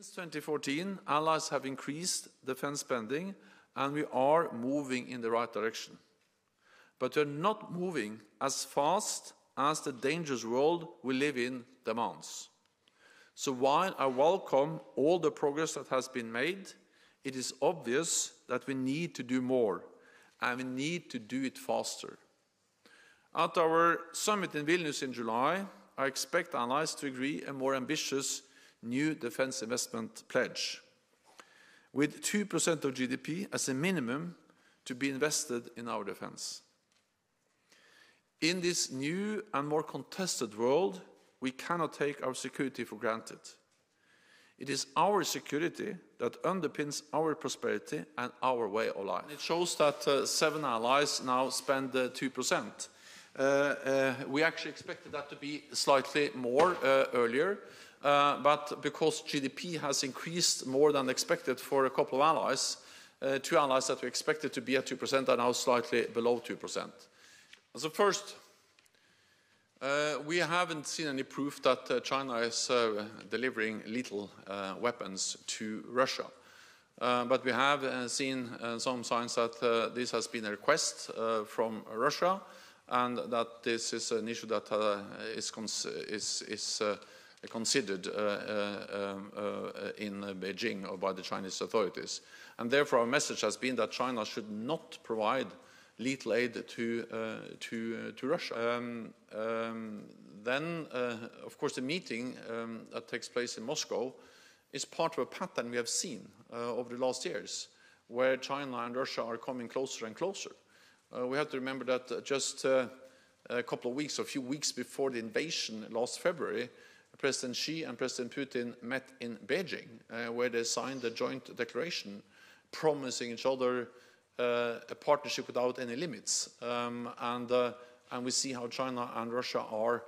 Since 2014, allies have increased defense spending and we are moving in the right direction. But we're not moving as fast as the dangerous world we live in demands. So while I welcome all the progress that has been made, it is obvious that we need to do more, and we need to do it faster. At our summit in Vilnius in July, I expect allies to agree a more ambitious new defense investment pledge, with 2% of GDP as a minimum to be invested in our defense. In this new and more contested world, we cannot take our security for granted. It is our security that underpins our prosperity and our way of life. It shows that uh, seven allies now spend uh, 2%. Uh, uh, we actually expected that to be slightly more uh, earlier, but because GDP has increased more than expected for a couple of allies, two allies that we expected to be at 2% are now slightly below 2%. So first, uh, we haven't seen any proof that uh, China is uh, delivering lethal uh, weapons to Russia. Uh, but we have uh, seen some signs that this has been a request from Russia and that this is an issue that is, is, is considered um, in Beijing or by the Chinese authorities. And therefore our message has been that China should not provide lethal aid to, uh, to, uh, to Russia. Um, um, then, uh, of course, the meeting um, that takes place in Moscow is part of a pattern we have seen over the last years, where China and Russia are coming closer and closer. we have to remember that just a couple of weeks, a few weeks before the invasion last February, President Xi and President Putin met in Beijing, uh, where they signed a joint declaration promising each other uh, a partnership without any limits. Um, and, uh, and we see how China and Russia are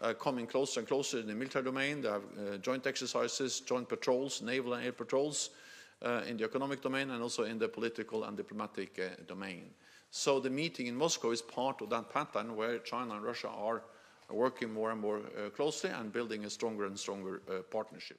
uh, coming closer and closer in the military domain. They have uh, joint exercises, joint patrols, naval and air patrols uh, in the economic domain and also in the political and diplomatic domain. So the meeting in Moscow is part of that pattern where China and Russia are working more and more uh, closely and building a stronger and stronger uh, partnership.